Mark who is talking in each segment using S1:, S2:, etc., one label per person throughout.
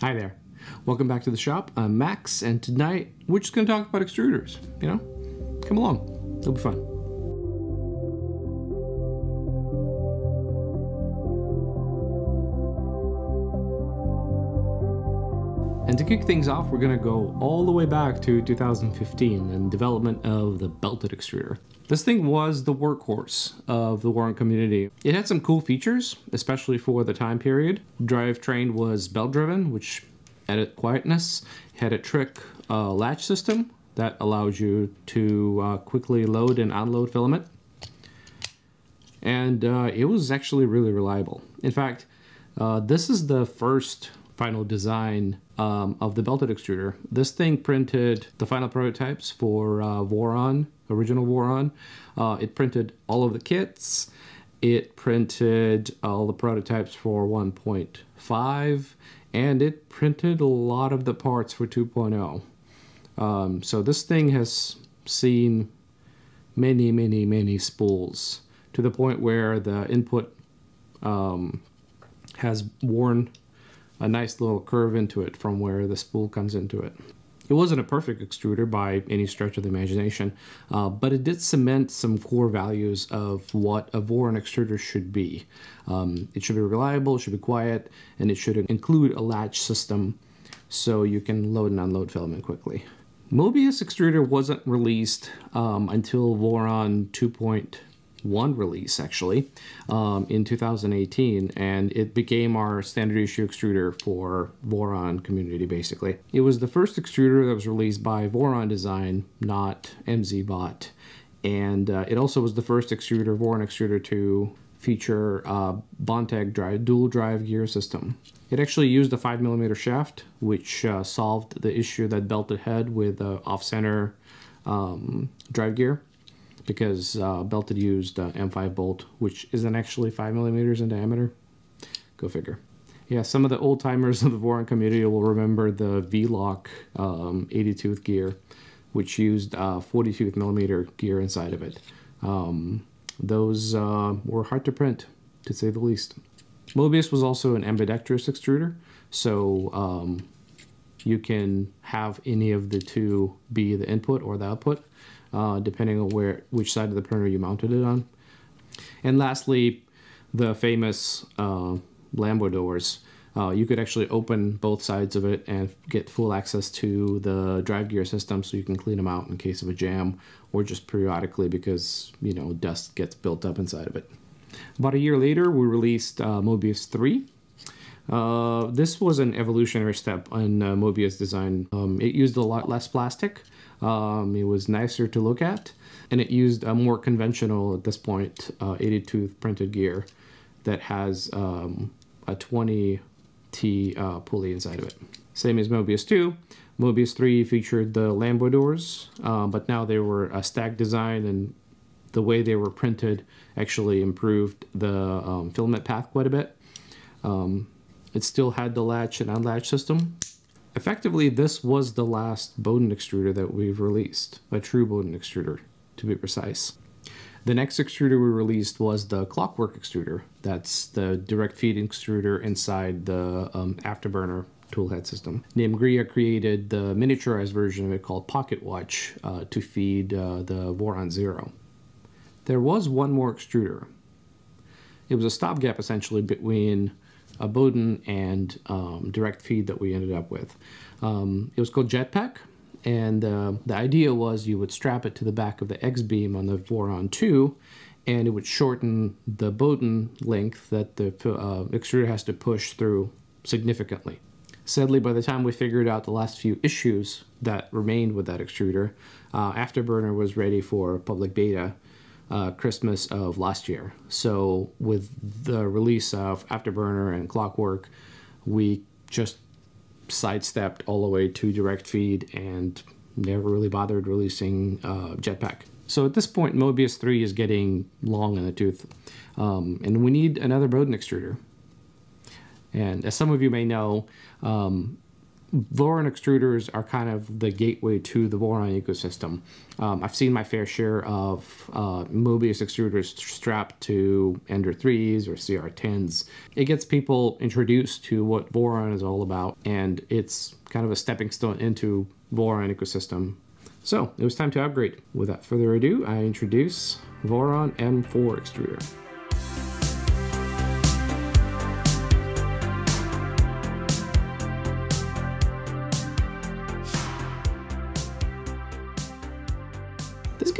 S1: Hi there. Welcome back to the shop. I'm Max, and tonight we're just going to talk about extruders. You know, come along, it'll be fun. And to kick things off, we're to go all the way back to 2015 and development of the belted extruder. This thing was the workhorse of the Voron community. It had some cool features, especially for the time period. Drivetrain was belt driven, which added quietness. Had a trick uh, latch system that allows you to uh, quickly load and unload filament. And uh, it was actually really reliable. In fact, uh, this is the first final design um, of the belted extruder. This thing printed the final prototypes for uh, Voron, original Voron. Uh, it printed all of the kits. It printed all the prototypes for 1.5 and it printed a lot of the parts for 2.0. Um, so this thing has seen many, many, many spools to the point where the input um, has worn a nice little curve into it from where the spool comes into it. It wasn't a perfect extruder by any stretch of the imagination, uh, but it did cement some core values of what a Voron extruder should be. Um, it should be reliable, it should be quiet, and it should include a latch system so you can load and unload filament quickly. Mobius extruder wasn't released um, until Voron 2.0 one release actually um, in 2018 and it became our standard issue extruder for Voron community basically. It was the first extruder that was released by Voron Design, not MZBot. And uh, it also was the first extruder, Voron extruder to feature uh, Bondtech drive, dual drive gear system. It actually used a 5mm shaft, which uh, solved the issue that belted head with uh, off-center um, drive gear because uh, Belted used uh, M5 bolt, which isn't actually 5 millimeters in diameter. Go figure. Yeah, some of the old timers of the Voron community will remember the V-Lock um, 80 tooth gear, which used uh, 40 tooth millimeter gear inside of it. Um, those uh, were hard to print, to say the least. Mobius was also an ambidextrous extruder, so um, you can have any of the two be the input or the output uh, depending on where which side of the printer you mounted it on. And lastly, the famous uh, Lambo doors. Uh, you could actually open both sides of it and get full access to the drive gear system so you can clean them out in case of a jam or just periodically because you know dust gets built up inside of it. About a year later, we released uh, Mobius 3. Uh, this was an evolutionary step in uh, Mobius design. Um, it used a lot less plastic, um, it was nicer to look at, and it used a more conventional at this point uh, 80 tooth printed gear that has um, a 20 T uh, pulley inside of it. Same as Mobius 2. Mobius 3 featured the Lambo doors, uh, but now they were a stack design and the way they were printed actually improved the um, filament path quite a bit. Um, it still had the latch and unlatch system, Effectively, this was the last Bowden extruder that we've released, a true Bowden extruder, to be precise. The next extruder we released was the Clockwork extruder. That's the direct feed extruder inside the um, Afterburner toolhead system. Nemgrea created the miniaturized version of it called Pocket Watch uh, to feed uh, the Voron Zero. There was one more extruder. It was a stopgap essentially between a Bowden and um, direct feed that we ended up with. Um, it was called Jetpack, and uh, the idea was you would strap it to the back of the X-beam on the Voron 2, and it would shorten the Bowden length that the uh, extruder has to push through significantly. Sadly, by the time we figured out the last few issues that remained with that extruder, uh, Afterburner was ready for public beta, uh, Christmas of last year. So with the release of Afterburner and Clockwork, we just sidestepped all the way to direct feed and never really bothered releasing uh, Jetpack. So at this point, Mobius 3 is getting long in the tooth, um, and we need another Bowden extruder. And as some of you may know, um, Voron extruders are kind of the gateway to the Voron ecosystem. Um, I've seen my fair share of uh, Mobius extruders strapped to Ender 3s or CR10s. It gets people introduced to what Voron is all about, and it's kind of a stepping stone into Voron ecosystem. So it was time to upgrade. Without further ado, I introduce Voron M4 extruder.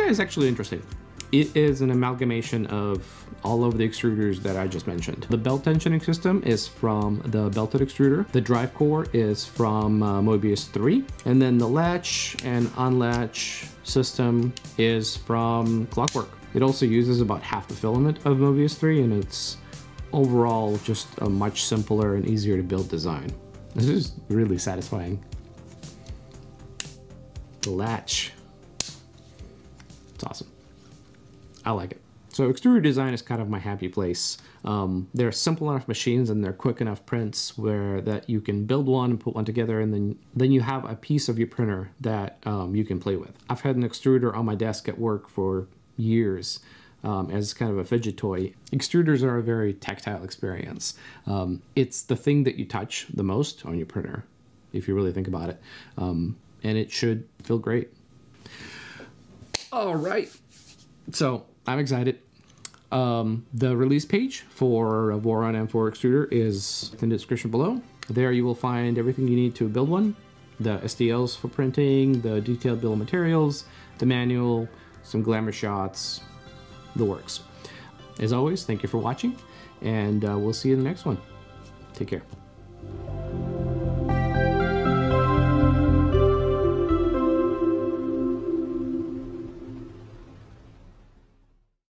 S1: Is actually interesting. It is an amalgamation of all of the extruders that I just mentioned. The belt tensioning system is from the belted extruder. The drive core is from uh, Mobius 3. And then the latch and unlatch system is from Clockwork. It also uses about half the filament of Mobius 3 and it's overall just a much simpler and easier to build design. This is really satisfying. The latch it's awesome. I like it. So extruder design is kind of my happy place. Um, they're simple enough machines and they're quick enough prints where that you can build one and put one together and then then you have a piece of your printer that um, you can play with. I've had an extruder on my desk at work for years um, as kind of a fidget toy. Extruders are a very tactile experience. Um, it's the thing that you touch the most on your printer, if you really think about it, um, and it should feel great. All right. So I'm excited. Um, the release page for Voron M4 extruder is in the description below. There you will find everything you need to build one. The STLs for printing, the detailed bill of materials, the manual, some glamour shots, the works. As always, thank you for watching, and uh, we'll see you in the next one. Take care.